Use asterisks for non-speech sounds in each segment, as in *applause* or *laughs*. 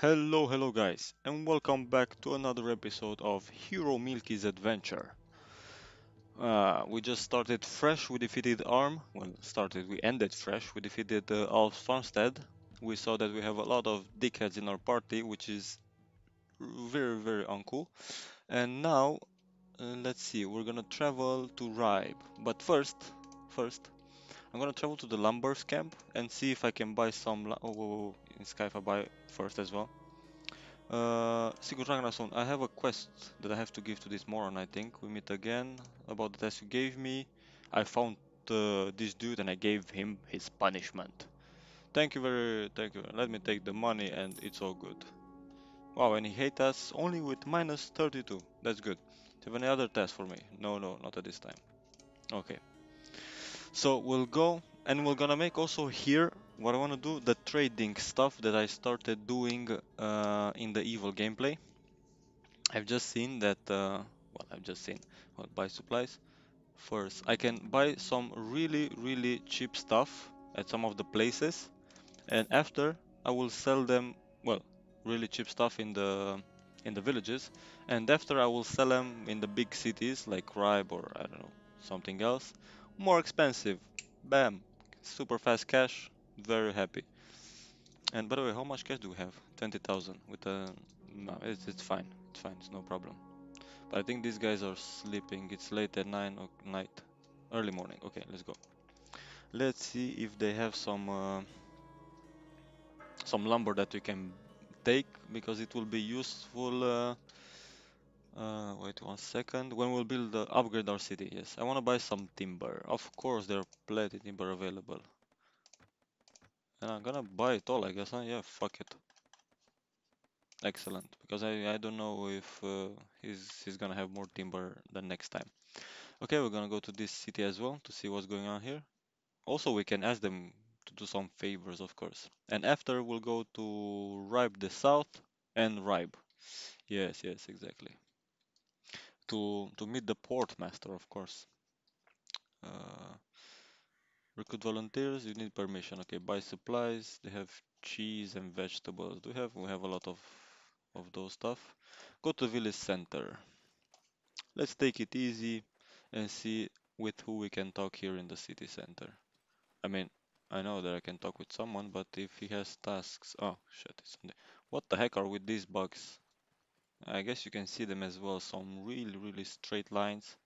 Hello, hello guys, and welcome back to another episode of Hero Milky's Adventure. Uh, we just started fresh, we defeated Arm. Well, started, we ended fresh, we defeated uh, Alf Farnstead. We saw that we have a lot of dickheads in our party, which is very, very uncool. And now, uh, let's see, we're gonna travel to Ribe. But first, first, I'm gonna travel to the Lumbers camp and see if I can buy some. Oh, whoa, whoa, in Skype I buy first as well. Uh, Sigurd Ragnarsson, I have a quest that I have to give to this moron, I think. We meet again about the test you gave me. I found uh, this dude and I gave him his punishment. Thank you very, thank you. Let me take the money and it's all good. Wow, and he hate us only with minus 32. That's good. Do you have any other test for me? No, no, not at this time. Okay. So we'll go and we're gonna make also here what I want to do the trading stuff that I started doing uh, in the evil gameplay. I've just seen that uh, well I've just seen well, buy supplies. First I can buy some really really cheap stuff at some of the places. And after I will sell them well really cheap stuff in the in the villages. And after I will sell them in the big cities like Ribe or I don't know something else more expensive. Bam. Super fast cash. Very happy. And by the way how much cash do we have? 20,000 with a no it's, it's fine. It's fine. It's no problem. But I think these guys are sleeping. It's late at 9 o- night. Early morning. Okay let's go. Let's see if they have some uh, some lumber that we can take because it will be useful uh, uh, wait one second. When we'll build the upgrade our city yes. I want to buy some timber. Of course there are plenty timber available. And I'm gonna buy it all I guess huh? yeah fuck it. Excellent. Because I, I don't know if uh, he's he's gonna have more timber the next time. Okay we're gonna go to this city as well to see what's going on here. Also we can ask them to do some favors of course. And after we'll go to Ribe the South and Ribe. Yes yes exactly to to meet the port master of course. Uh, recruit volunteers you need permission. Okay buy supplies they have cheese and vegetables. Do we have we have a lot of of those stuff. Go to village center. Let's take it easy and see with who we can talk here in the city center. I mean I know that I can talk with someone but if he has tasks oh shit what the heck are with these bugs I guess you can see them as well some really really straight lines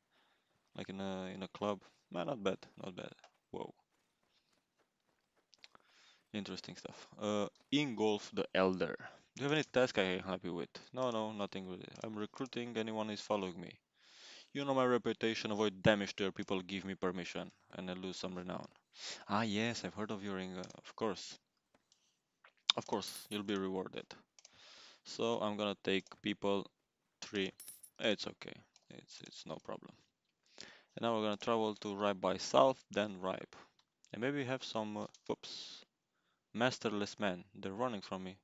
like in a in a club. Man, not bad not bad. Whoa. Interesting stuff. Uh Ingolf the Elder. Do you have any task I can help you with? No no nothing really. I'm recruiting anyone is following me. You know my reputation avoid damage to your people give me permission and I lose some renown. Ah yes I've heard of your uh, of course. Of course you'll be rewarded so I'm gonna take people three. It's okay. It's it's no problem. And now we're gonna travel to Ribe by south then Ribe and maybe we have some uh, whoops masterless men. They're running from me.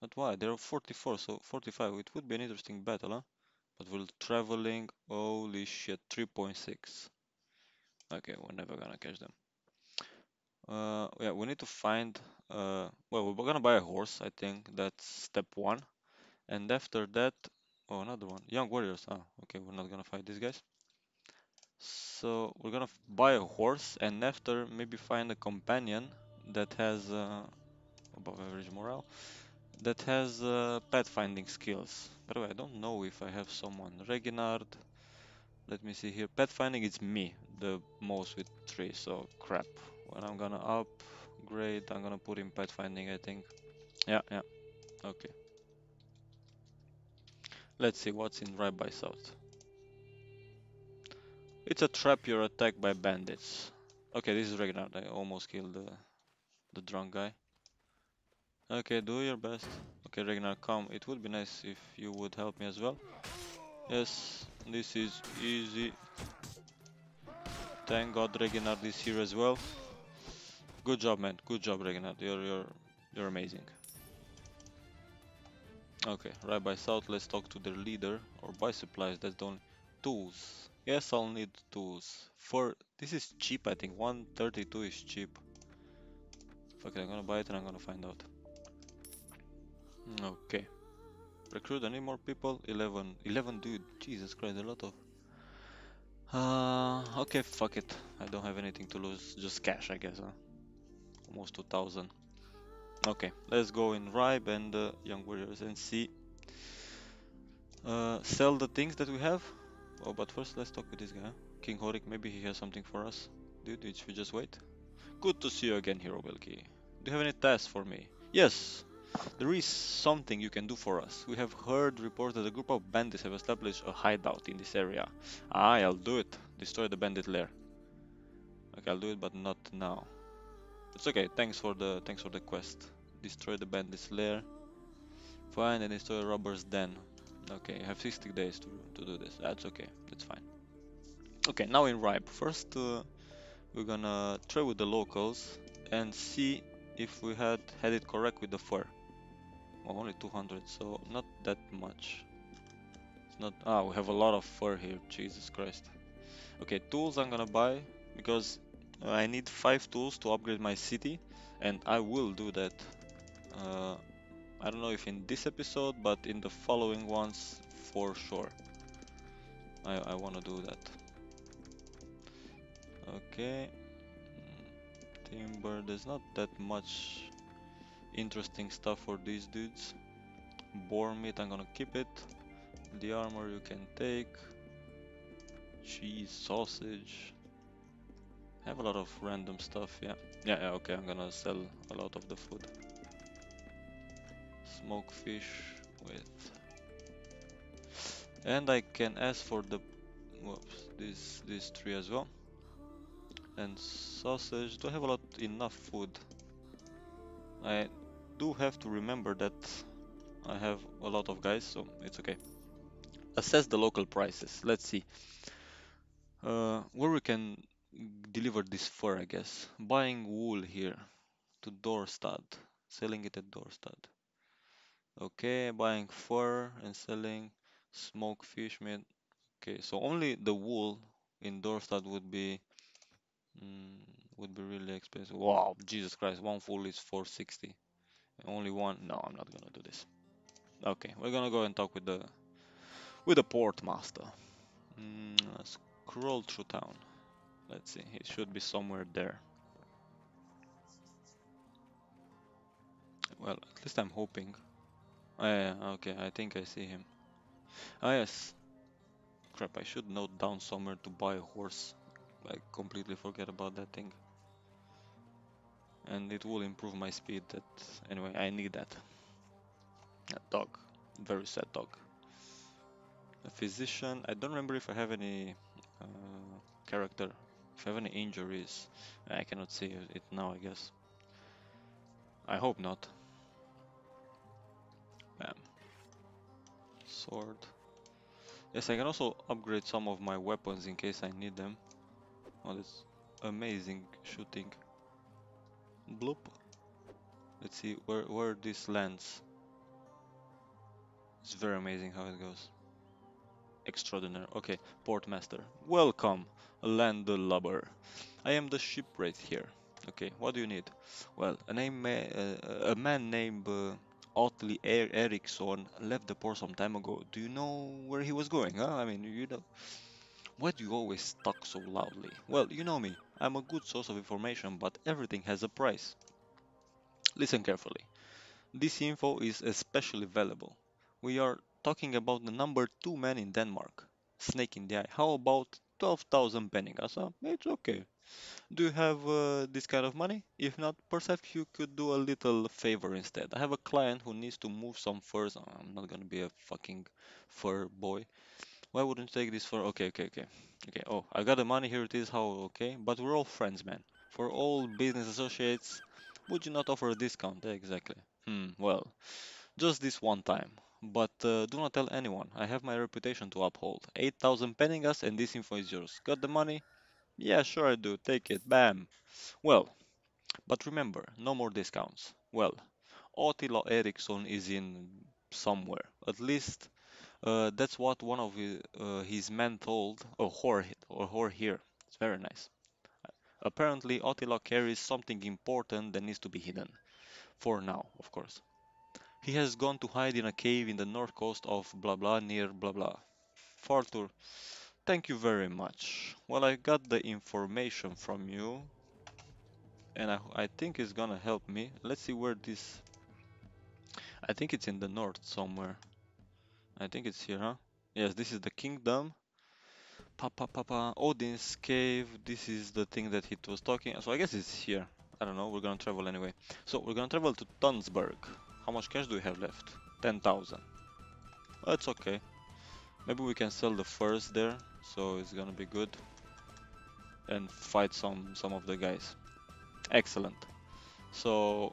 But why? They're 44 so 45 it would be an interesting battle huh? But we're traveling. Holy shit 3.6 okay we're never gonna catch them uh yeah we need to find uh well we're gonna buy a horse I think. That's step one. And after that oh another one. Young warriors. Ah okay we're not gonna fight these guys. So we're gonna buy a horse and after maybe find a companion that has uh, above average morale that has uh, pathfinding skills. By the way I don't know if I have someone. Reginard, let me see here. Pathfinding is me the most with three so crap when I'm gonna upgrade I'm gonna put in pathfinding I think. Yeah yeah. Okay. Let's see what's in right by south? It's a trap you're attacked by bandits. Okay this is Reginald I almost killed the the drunk guy. Okay do your best. Okay Reginald come. It would be nice if you would help me as well. Yes this is easy. Thank god Reginald is here as well Good job, man. Good job, Reginald. You're you're you're amazing. Okay, right by south. Let's talk to their leader or buy supplies. That's the only tools. Yes, I'll need tools. For this is cheap. I think 132 is cheap. Fuck it, I'm gonna buy it and I'm gonna find out. Okay. Recruit any more people? 11. 11 dude. Jesus Christ, a lot of... Uh, okay, fuck it. I don't have anything to lose. Just cash, I guess, huh? Almost 2000. Okay, let's go in Ribe and uh, Young Warriors and see. Uh, sell the things that we have. Oh, but first let's talk with this guy. King Horik, maybe he has something for us. Dude, should we just wait? Good to see you again, Hero Milky. Do you have any tasks for me? Yes, there is something you can do for us. We have heard reports that a group of bandits have established a hideout in this area. Aye, I'll do it. Destroy the bandit lair. Okay, I'll do it, but not now. It's okay. Thanks for the thanks for the quest. Destroy the bandit's lair. Find and destroy a robber's den. Okay, I have 60 days to, to do this. That's okay. That's fine. Okay, now in Ribe. First, uh, we're gonna try with the locals and see if we had had it correct with the fur. Well, only 200, so not that much. It's not. Ah, we have a lot of fur here. Jesus Christ. Okay, tools I'm gonna buy because I need five tools to upgrade my city, and I will do that. Uh, I don't know if in this episode, but in the following ones for sure. I, I want to do that. Okay. Mm, timber, there's not that much interesting stuff for these dudes. Boar meat, I'm gonna keep it. The armor you can take. Cheese, sausage. I have a lot of random stuff, yeah. Yeah, yeah, okay, I'm gonna sell a lot of the food. Smoke fish with... And I can ask for the... Whoops, this, these three as well. And sausage, do I have a lot enough food? I do have to remember that I have a lot of guys, so it's okay. Assess the local prices, let's see. Uh, where we can deliver this fur, I guess. Buying wool here to Dorstad, selling it at Dorstad. Okay, buying fur and selling smoked fish meat. Okay, so only the wool in Dorstad would be mm, would be really expensive. Wow, Jesus Christ, one wool is 460. Only one. No, I'm not gonna do this. Okay, we're gonna go and talk with the with the port master. Mm, scroll through town. Let's see, he should be somewhere there. Well, at least I'm hoping. Oh, yeah, okay, I think I see him. Ah, yes. Crap, I should note down somewhere to buy a horse. I completely forget about that thing. And it will improve my speed, that... Anyway, I need that. A dog. Very sad dog. A physician. I don't remember if I have any uh, character if I have any injuries, I cannot see it now, I guess. I hope not. Bam. Sword. Yes, I can also upgrade some of my weapons in case I need them. Oh, that's amazing shooting. Bloop. Let's see where where this lands. It's very amazing how it goes. Extraordinary. Okay, Portmaster. Welcome, landlubber. I am the shipwright here. Okay, what do you need? Well, a name, uh, a man named uh, Atli er left the port some time ago. Do you know where he was going? Huh? I mean, you know. Why do you always talk so loudly? Well, you know me. I'm a good source of information, but everything has a price. Listen carefully. This info is especially valuable. We are talking about the number two man in Denmark. Snake in the eye. How about 12,000 penningas? Huh? It's okay. Do you have uh, this kind of money? If not, perhaps you could do a little favor instead. I have a client who needs to move some furs. I'm not gonna be a fucking fur boy. Why wouldn't you take this for? Okay, okay, okay. Okay, oh, I got the money, here it is, how, okay. But we're all friends, man. For all business associates, would you not offer a discount? Exactly. Hmm, well, just this one time. But uh, do not tell anyone, I have my reputation to uphold. 8000 penningas and this info is yours. Got the money? Yeah, sure I do, take it, bam. Well, but remember, no more discounts. Well, Atli Eiriksson is in somewhere. At least uh, that's what one of his, uh, his men told. Oh, whore, or whore here. It's very nice. Apparently, Atli carries something important that needs to be hidden. For now, of course. He has gone to hide in a cave in the north coast of blah blah near blah blah. Fartur, thank you very much. Well, I got the information from you and I, I think it's gonna help me. Let's see where this... I think it's in the north somewhere. I think it's here, huh? Yes, this is the kingdom. Papa Papa Odin's cave. This is the thing that he was talking. So I guess it's here. I don't know. We're gonna travel anyway. So we're gonna travel to Tunsberg. How much cash do we have left? 10,000. That's okay. Maybe we can sell the furs there, so it's gonna be good. And fight some some of the guys. Excellent. So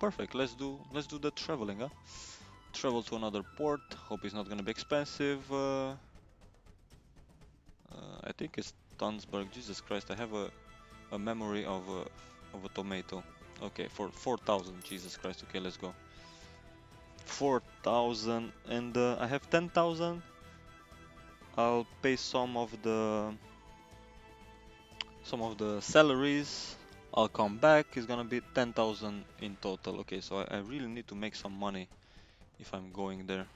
perfect. Let's do let's do the traveling, huh? Travel to another port. Hope it's not gonna be expensive. Uh, uh, I think it's Tunsberg. Jesus Christ! I have a a memory of a of a tomato. Okay, for 4,000. Jesus Christ. Okay, let's go. 4,000 and uh, I have 10,000. I'll pay some of the some of the salaries I'll come back, it's gonna be 10,000 in total. Okay, so I, I, really need to make some money if I'm going there.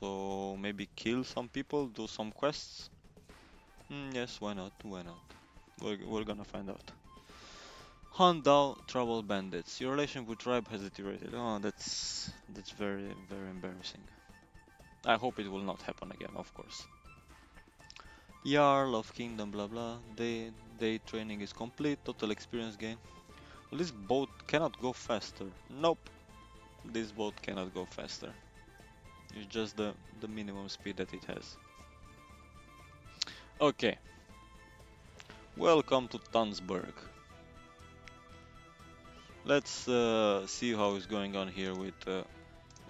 So maybe kill some people, do some quests. Mm, yes, why not, why not. We're, we're gonna find out. Hunt down trouble bandits. Your relation with tribe has deteriorated. Oh, that's that's very, very embarrassing. I hope it will not happen again, of course. Jarl of Kingdom, blah blah. Day, day training is complete, total experience gain. Well, this boat cannot go faster. Nope. This boat cannot go faster. It's just the, the minimum speed that it has. Okay. Welcome to Tunsberg. Let's uh, see how it's going on here with... Uh...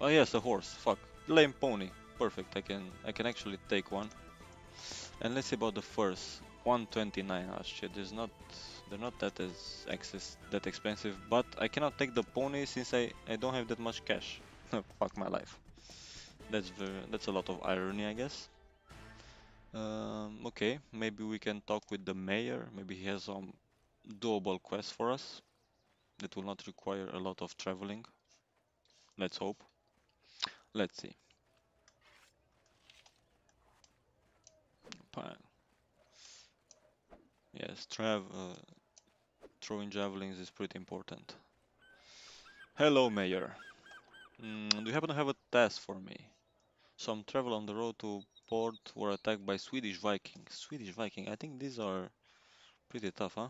Oh yes, a horse. Fuck. Lame pony. Perfect. I can I can actually take one. And let's see about the first 129. Oh shit, there's not they're not that as access that expensive, but I cannot take the pony since I I don't have that much cash. *laughs* Fuck my life. That's very that's a lot of irony, I guess. Um, okay, maybe we can talk with the mayor. Maybe he has some doable quest for us that will not require a lot of traveling. Let's hope. Let's see. Yes, trav uh, throwing javelins is pretty important. Hello, Mayor. Mm, do you happen to have a task for me? Some travel on the road to port were attacked by Swedish Vikings. Swedish Viking, I think these are pretty tough, huh?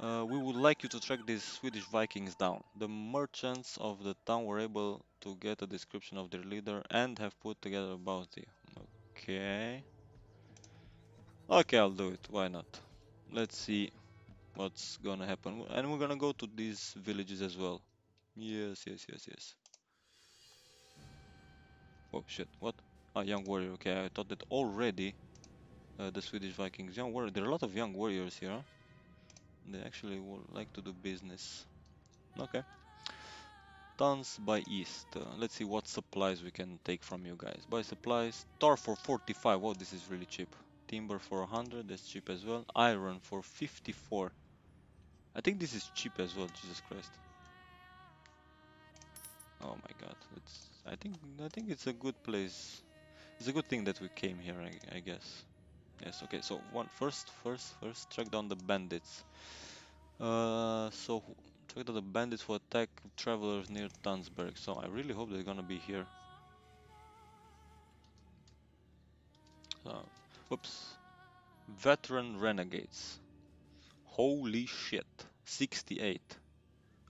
Uh, we would like you to track these Swedish Vikings down. The merchants of the town were able to get a description of their leader and have put together a bounty. Okay. Okay, I'll do it. Why not? Let's see what's gonna happen. And we're gonna go to these villages as well. Yes, yes, yes, yes. Oh shit, what? Ah, young warrior. Okay, I thought that already uh, the Swedish Vikings. Young warrior. There are a lot of young warriors here. Huh? They actually would like to do business. Okay. Tons by east. Uh, let's see what supplies we can take from you guys. Buy supplies. Tar for 45. Oh, this is really cheap. Timber for 100. That's cheap as well. Iron for 54. I think this is cheap as well. Jesus Christ. Oh my god. It's. I think. I think it's a good place. It's a good thing that we came here. I, I guess. Yes. Okay. So one first, first, first track down the bandits. Uh. So Track down the bandits who attack travelers near Tunsberg. So I really hope they're gonna be here. Uh, whoops. Veteran Renegades. Holy shit. 68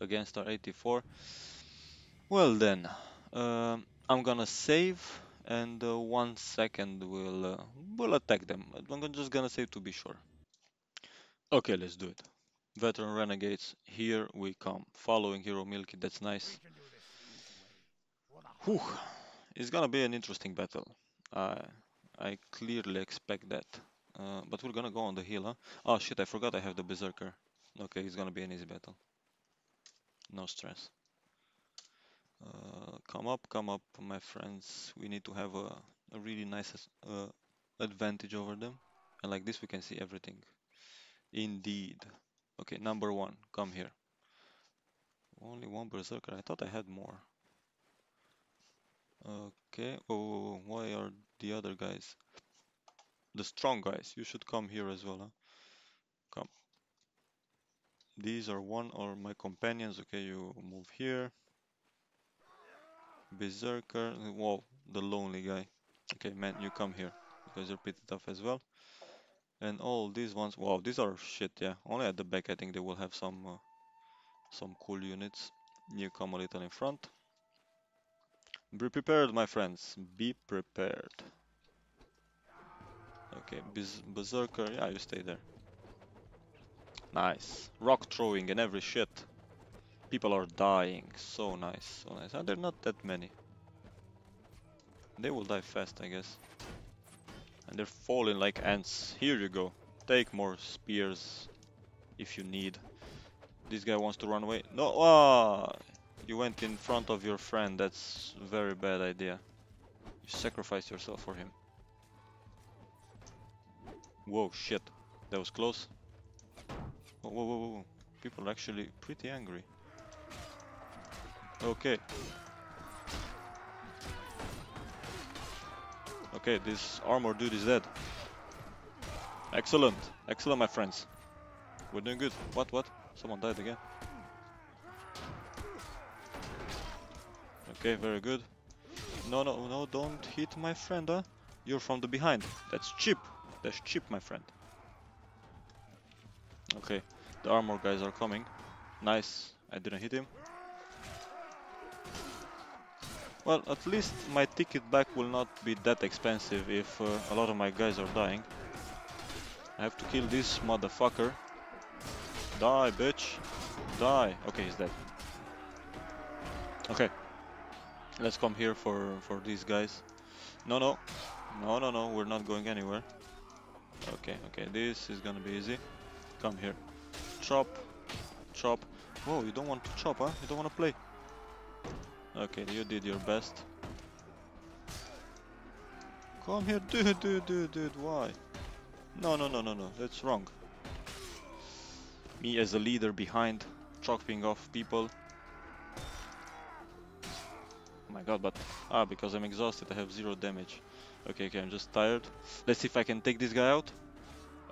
against our 84. Well then, uh, I'm gonna save and uh, one second we'll, uh, we'll attack them. I'm just gonna say to be sure. Okay, let's do it. Veteran Renegades, here we come. Following Hero Milky, that's nice. Whew. It's gonna be an interesting battle. Uh, I clearly expect that. Uh, but we're gonna go on the hill, huh? Oh shit, I forgot I have the Berserker. Okay, it's gonna be an easy battle. No stress. Uh, come up, come up, my friends. We need to have a, a really nice uh, advantage over them. And like this we can see everything. Indeed. Okay, number one, come here. only one berserker. I thought I had more. Okay. Oh, why are the other guys? The strong guys. You should come here as well, huh? Come. These are one or my companions. Okay, you move here. Berserker. Whoa, the lonely guy. Okay, man, you come here because you're pretty tough as well. And all these ones, wow, these are shit, yeah. Only at the back, I think they will have some uh, some cool units. You come a little in front. Be prepared, my friends. Be prepared. Okay, Berserker, yeah, you stay there. Nice. Rock throwing and every shit. People are dying. So nice, so nice. And they're not that many. They will die fast, I guess. And they're falling like ants. Here you go. Take more spears if you need. This guy wants to run away. No, ah, you went in front of your friend. That's very bad idea. You sacrificed yourself for him. Whoa, shit. That was close. Whoa, whoa, whoa, whoa. People are actually pretty angry. Okay. Okay, this armor dude is dead. Excellent. Excellent, my friends. We're doing good. What, what? Someone died again. Okay, very good. No, no, no, don't hit my friend, huh? You're from the behind. That's cheap. That's cheap, my friend. Okay, the armor guys are coming. Nice. I didn't hit him. Well, at least my ticket back will not be that expensive if uh, a lot of my guys are dying. I have to kill this motherfucker. Die, bitch. Die. Okay, he's dead. Okay. Let's come here for, for these guys. No, no. No, no, no. We're not going anywhere. Okay, okay. This is gonna be easy. Come here. Chop. Chop. Whoa, you don't want to chop, huh? You don't want to play. Okay, you did your best. Come here, dude, dude, dude, dude, why? No, no, no, no, no, that's wrong. Me as a leader behind, chopping off people. Oh my god, but... Ah, because I'm exhausted, I have zero damage. Okay, okay, I'm just tired. Let's see if I can take this guy out.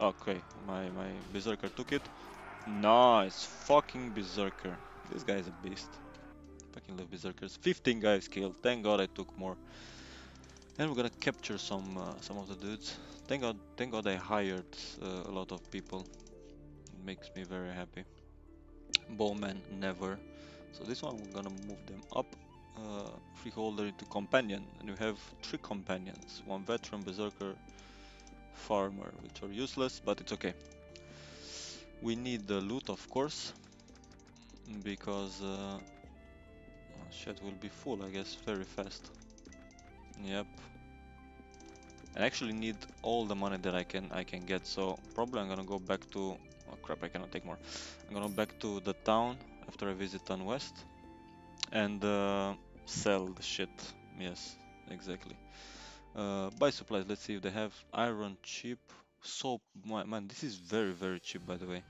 Okay, my, my Berserker took it. Nice, fucking Berserker. This guy is a beast. Fucking love berserkers. 15 guys killed. Thank God I took more. And we're gonna capture some uh, some of the dudes. Thank God, thank God I hired uh, a lot of people. It makes me very happy. Bowman never. So this one we're gonna move them up. Uh, freeholder into companion, and we have three companions. One veteran, berserker, farmer, which are useless, but it's okay. We need the loot, of course, because uh, Shed will be full, I guess, very fast. Yep. I actually need all the money that I can I can get, so probably I'm gonna go back to... Oh crap, I cannot take more. I'm gonna back to the town after I visit Town West and uh, sell the shit. Yes, exactly. Uh, buy supplies, let's see if they have iron cheap. Soap, man, this is very very cheap by the way.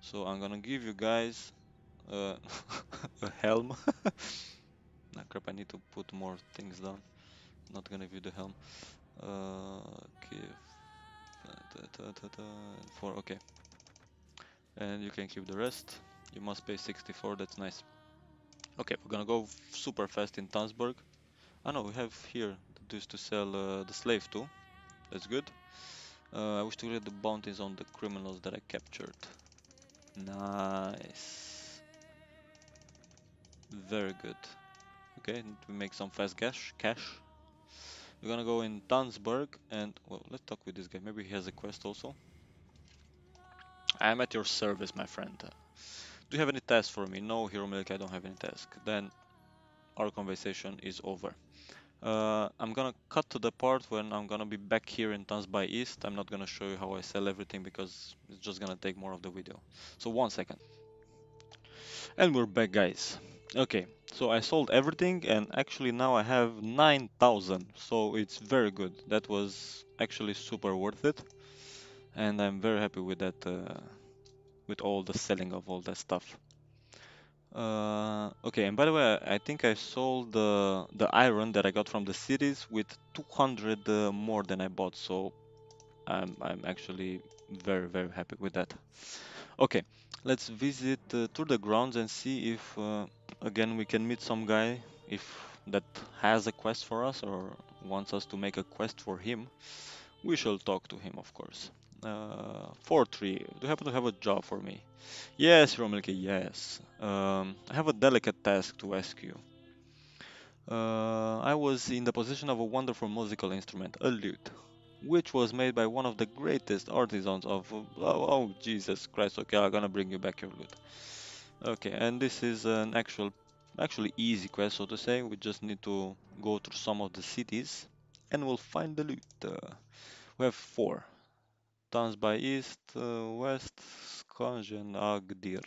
So I'm gonna give you guys uh, *laughs* a helm. nah, crap, I need to put more things down. Not gonna view the helm. Uh, give four, okay. And you can keep the rest. You must pay 64, that's nice. Okay, we're gonna go super fast in Tunsberg. I ah, know we have here this to sell uh, the slave too. That's good. Uh, I wish to get the bounties on the criminals that I captured. Nice. Very good. Okay, we make some fast cash. Cash. We're gonna go in Tunsberg and well, let's talk with this guy. Maybe he has a quest also. I am at your service, my friend. Do you have any tasks for me? No, Hero Milk, I don't have any task. Then our conversation is over. Uh, I'm gonna cut to the part when I'm gonna be back here in Tans by East. I'm not gonna show you how I sell everything because it's just gonna take more of the video. So one second. And we're back guys. Okay, so I sold everything and actually now I have 9000 so it's very good. That was actually super worth it and I'm very happy with that uh, with all the selling of all that stuff. Uh, okay, and by the way, I think I sold the the iron that I got from the cities with 200 uh, more than I bought, so I'm I'm actually very very happy with that. Okay, let's visit uh, to the grounds and see if uh, again we can meet some guy if that has a quest for us or wants us to make a quest for him. We shall talk to him, of course. Uh, 4-3, do you happen to have a job for me? Yes, Romilke, yes. Um, I have a delicate task to ask you. Uh, I was in the possession of a wonderful musical instrument, a lute, which was made by one of the greatest artisans of. Oh, oh, Jesus Christ! Okay, I'm gonna bring you back your lute. Okay, and this is an actual, actually easy quest, so to say. We just need to go through some of the cities, and we'll find the loot. Uh, we have four. Towns by east, uh, west, Skonj and Agdir.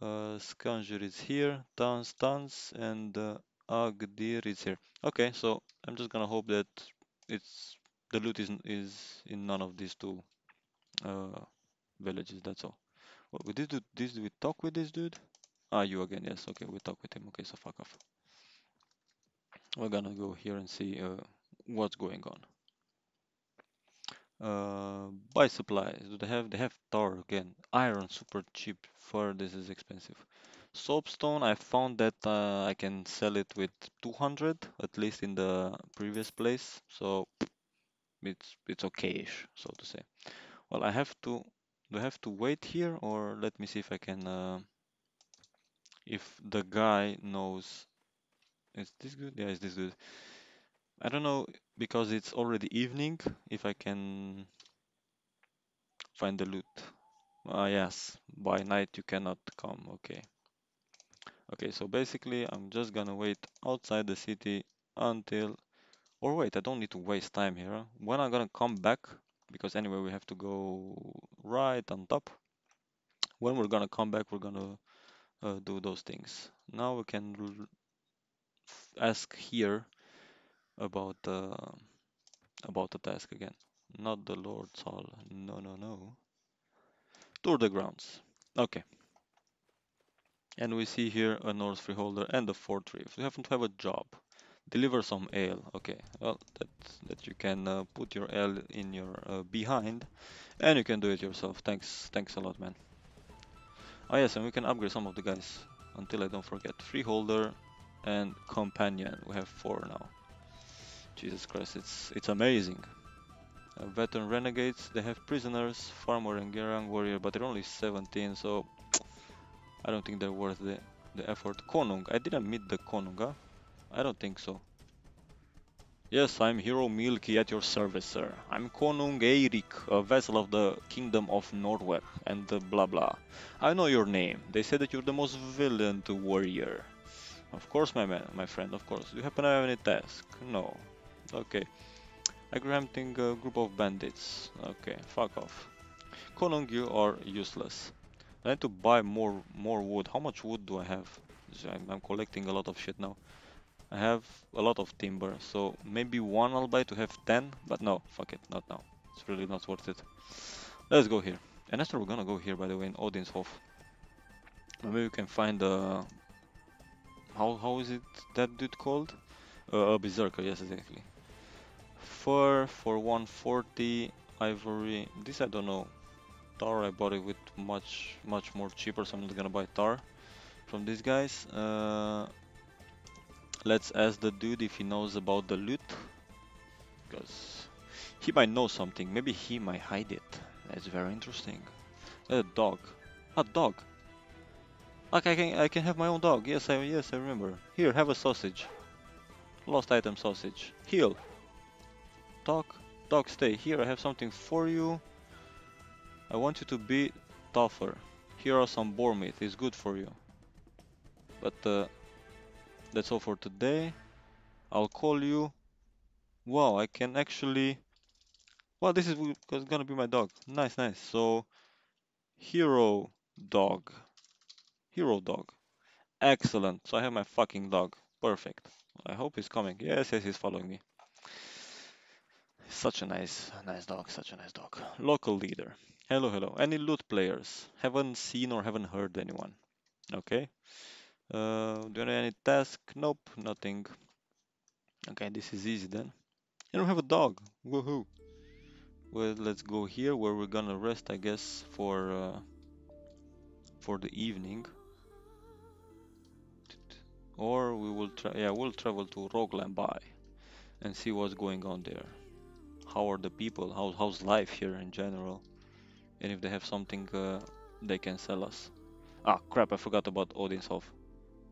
Uh, is here, Tons, Tons, and uh, Agdir is here. Okay, so I'm just gonna hope that it's the loot is is in none of these two uh, villages. That's all. What we did? This we talk with this dude? Ah, you again? Yes. Okay, we talk with him. Okay, so fuck off. We're gonna go here and see uh, what's going on. Uh, buy supplies. Do they have? They have tar again. Iron, super cheap. Fur, this is expensive. Soapstone, I found that uh, I can sell it with 200, at least in the previous place. So it's it's okay-ish, so to say. Well, I have to. Do I have to wait here, or let me see if I can. Uh, if the guy knows. Is this good? Yeah, is this good? I don't know because it's already evening. If I can find the loot. Ah, yes. By night you cannot come. Okay. Okay, so basically I'm just gonna wait outside the city until... Or wait, I don't need to waste time here. When I'm gonna come back, because anyway we have to go right on top. When we're gonna come back, we're gonna uh, do those things. Now we can ask here about uh, about the task again. Not the Lord's Hall. No, no, no. Tour the grounds. Okay. And we see here a North Freeholder and a Fort Reef. We happen to have a job. Deliver some ale. Okay, well, that, that you can uh, put your ale in your uh, behind and you can do it yourself. Thanks, thanks a lot, man. Oh yes, and we can upgrade some of the guys until I don't forget. Freeholder and Companion. We have four now. Jesus Christ, it's it's amazing. Uh, veteran Renegades, they have prisoners, Farmer and Gerang Warrior, but they're only 17, so I don't think they're worth the, the effort. Konung, I didn't meet the Konung, huh? I don't think so. Yes, I'm Hero Milky at your service, sir. I'm Konung Eirik, a vessel of the Kingdom of Norway, and uh, blah blah. I know your name. They say that you're the most violent warrior. Of course, my man, my friend, of course. Do you happen to have any task? No. Okay. I granting a group of bandits. Okay, fuck off. Konung, you are useless. I need to buy more more wood. How much wood do I have? I'm collecting a lot of shit now. I have a lot of timber, so maybe one I'll buy to have 10, but no, fuck it, not now. It's really not worth it. Let's go here. And after we're gonna go here, by the way, in Odinshof. Maybe we can find a... How, how is it that dude called? Uh, a Berserker, yes, exactly. Fur for 140, Ivory, this I don't know. Tar, I bought it with much, much more cheaper, so I'm not gonna buy tar from these guys. Uh, Let's ask the dude if he knows about the loot. Because he might know something. Maybe he might hide it. That's very interesting. A dog. A dog. Okay, I can I can have my own dog. Yes, I yes I remember. Here, have a sausage. Lost item sausage. Heal. Dog. Dog, stay. Here, I have something for you. I want you to be tougher. Here are some boar meat. It's good for you. But uh, that's all for today. I'll call you. Wow, I can actually... Well, this is gonna be my dog. Nice, nice. So, hero dog. Hero dog. Excellent. So I have my fucking dog. Perfect. I hope he's coming. Yes, yes, he's following me. Such a nice, nice dog. Such a nice dog. Local leader. Hello, hello. Any loot players? Haven't seen or haven't heard anyone. Okay. Uh, do you have any task? Nope, nothing. Okay, this is easy then. You don't have a dog. Woohoo. Well, let's go here where we're gonna rest, I guess, for uh, for the evening. Or we will try. Yeah, we'll travel to Roglambai and see what's going on there. How are the people? How how's life here in general? And if they have something uh, they can sell us. Ah, crap! I forgot about Odinshof.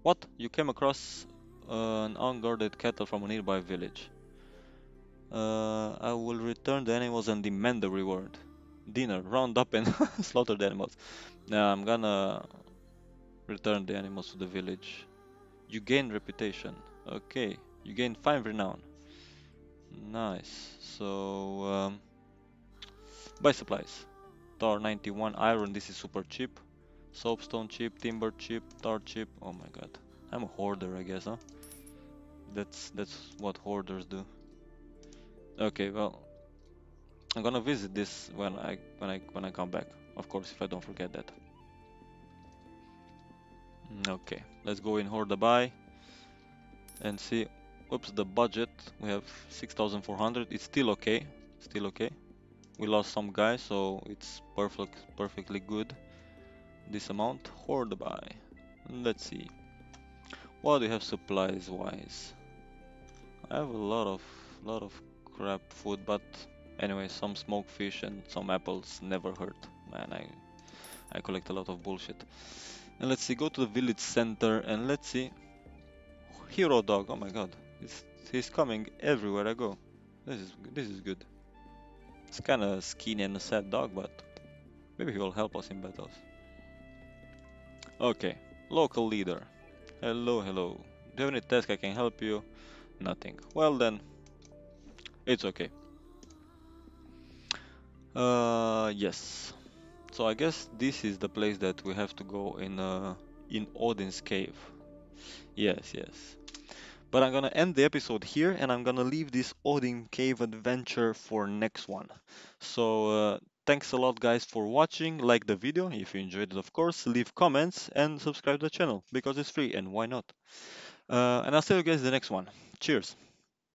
What? You came across uh, an unguarded cattle from a nearby village. Uh, I will return the animals and demand the reward. Dinner, round up and *laughs* slaughter the animals. Now I'm gonna return the animals to the village. You gain reputation. Okay, you gain 5 renown. Nice. So, um, buy supplies. Tar 91, iron, this is super cheap. Soapstone cheap, timber cheap, tar cheap. Oh my god. I'm a hoarder, I guess, huh? That's that's what hoarders do. Okay, well, I'm gonna visit this when I when I when I come back. Of course, if I don't forget that. Mm, okay, let's go in Horda buy and see. Oops, the budget we have 6,400. It's still okay. Still okay. We lost some guys, so it's perfect, perfectly good. This amount Horda buy. Let's see. What do you have supplies wise? I have a lot of lot of crap food, but anyway, some smoked fish and some apples never hurt. Man, I I collect a lot of bullshit. And let's see, go to the village center and let's see. Hero dog, oh my god. He's, he's coming everywhere I go. This is this is good. It's kinda skinny and a sad dog, but maybe he will help us in battles. Okay, local leader. Hello, hello. Do you have any task I can help you? Nothing. Well then, it's okay. Uh, yes. So I guess this is the place that we have to go in uh, in Odin's cave. Yes, yes. But I'm gonna end the episode here and I'm gonna leave this Odin cave adventure for next one. So uh, thanks a lot guys for watching. Like the video if you enjoyed it of course. Leave comments and subscribe to the channel because it's free and why not. Uh, and I'll see you guys in the next one. Cheers.